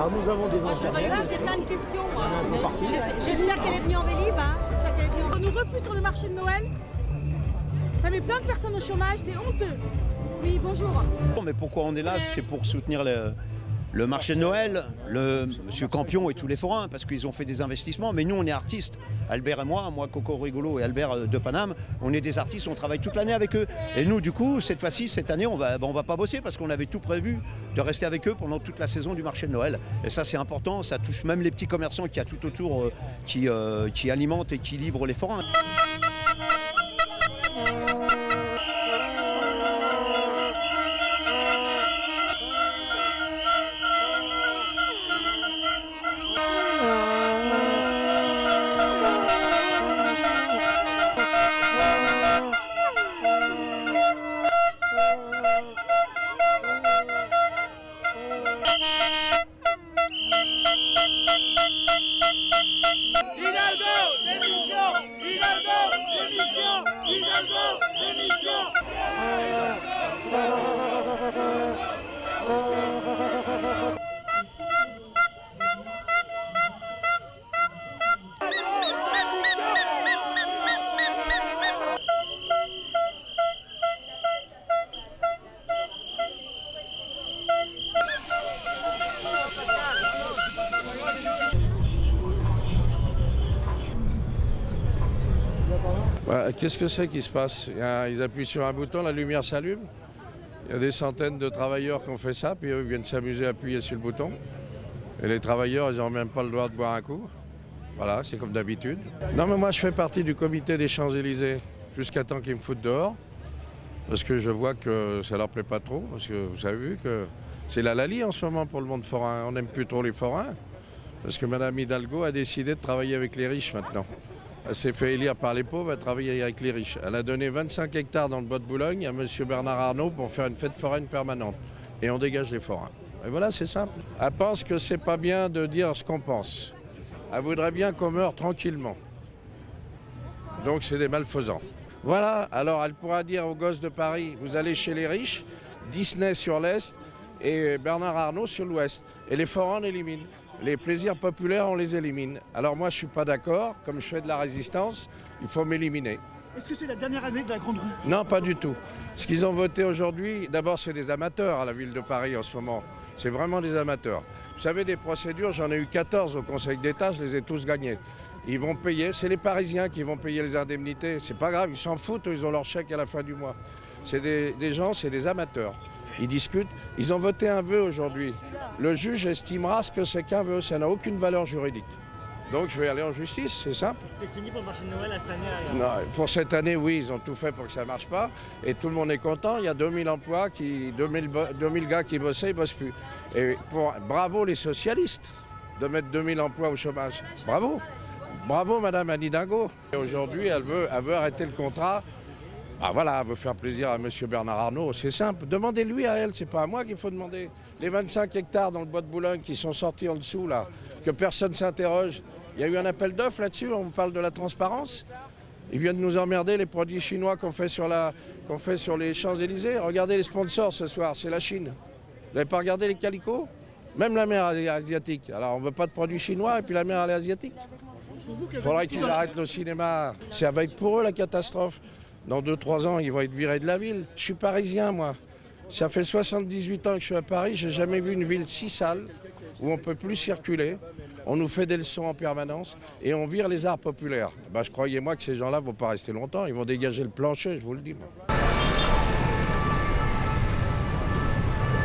Alors nous avons des bien c'est sûr. plein de questions. moi. J'espère qu'elle est venue en Vélib. Hein. J'espère qu'elle est venue en- On nous refuse sur le marché de Noël. Ça met plein de personnes au chômage, c'est honteux. Oui, bonjour. Bon, Mais pourquoi on est là C'est pour soutenir le, le marché de Noël, le Monsieur Campion et tous les forains, parce qu'ils ont fait des investissements. Mais nous, on est artistes. Albert et moi, moi Coco Rigolo et Albert euh, de Paname, on est des artistes, on travaille toute l'année avec eux. Et nous, du coup, cette fois-ci, cette année, on va, ben, on va pas bosser parce qu'on avait tout prévu de rester avec eux pendant toute la saison du marché de Noël. Et ça, c'est important. Ça touche même les petits commerçants qui a tout autour, euh, euh, qui alimentent et qui livrent les forains. Qu'est-ce que c'est qui se passe? Ils appuient sur un bouton, la lumière s'allume. Il y a des centaines de travailleurs qui ont fait ça, puis eux ils viennent s'amuser à appuyer sur le bouton. Et les travailleurs, ils n'ont même pas le droit de boire un coup. Voilà, c'est comme d'habitude. Non, mais moi, je fais partie du comité des Champs-Élysées jusqu'à temps qu'ils me foutent dehors. Parce que je vois que ça leur plaît pas trop. Parce que vous avez vu que c'est la lalie en ce moment pour le monde forain. On n'aime plus trop les forains. Parce que Mme Hidalgo a décidé de travailler avec les riches maintenant. Elle s'est fait élire par les pauvres, elle travaille avec les riches. Elle a donné 25 hectares dans le bois de Boulogne à M. Bernard Arnault pour faire une fête foraine permanente. Et on dégage les forains. Et voilà, c'est simple. Elle pense que c'est pas bien de dire ce qu'on pense. Elle voudrait bien qu'on meure tranquillement. Donc c'est des malfaisants. Voilà, alors elle pourra dire aux gosses de Paris, vous allez chez les riches, Disney sur l'Est et Bernard Arnault sur l'Ouest. Et les forains, on élimine. Les plaisirs populaires, on les élimine. Alors moi, je suis pas d'accord. Comme je fais de la résistance, il faut m'éliminer. Est-ce que c'est la dernière année de la Grande Rue? Non, pas du tout. Ce qu'ils ont voté aujourd'hui, d'abord, c'est des amateurs à la ville de Paris en ce moment. C'est vraiment des amateurs. Vous savez, des procédures, j'en ai eu 14 au Conseil d'État, je les ai tous gagnés. Ils vont payer, c'est les Parisiens qui vont payer les indemnités. C'est pas grave, ils s'en foutent, ils ont leur chèque à la fin du mois. C'est des, des gens, c'est des amateurs. Ils discutent. Ils ont voté un vœu aujourd'hui. Le juge estimera ce que c'est qu'un vœu. Ça n'a aucune valeur juridique. Donc je vais aller en justice, c'est simple. C'est fini pour le marché de Noël cette année Non, pour cette année, oui, ils ont tout fait pour que ça ne marche pas. Et tout le monde est content. Il y a 2000 emplois, qui, 2000, bo- 2000 gars qui bossaient, ils ne bossent plus. Et pour, bravo les socialistes de mettre 2000 emplois au chômage. Bravo. Bravo Madame Annie Dingo. Et Aujourd'hui, elle veut, elle veut arrêter le contrat. Ah voilà, elle veut faire plaisir à Monsieur Bernard Arnault. C'est simple. Demandez-lui à elle, c'est pas à moi qu'il faut demander. Les 25 hectares dans le bois de Boulogne qui sont sortis en dessous, là, que personne s'interroge. Il y a eu un appel d'offres là-dessus, on parle de la transparence. Ils viennent nous emmerder les produits chinois qu'on fait sur, la, qu'on fait sur les Champs-Élysées. Regardez les sponsors ce soir, c'est la Chine. Vous n'avez pas regardé les calicots? Même la mer est asiatique. Alors on ne veut pas de produits chinois et puis la mer elle est asiatique. Il faudrait qu'ils arrêtent le cinéma. Va être pour eux la catastrophe. Dans 2-3 ans, ils vont être virés de la ville. Je suis parisien, moi. Ça fait 78 ans que je suis à Paris. J'ai jamais vu une ville si sale où on ne peut plus circuler. On nous fait des leçons en permanence et on vire les arts populaires. Ben, je croyais moi que ces gens-là ne vont pas rester longtemps. Ils vont dégager le plancher, je vous le dis.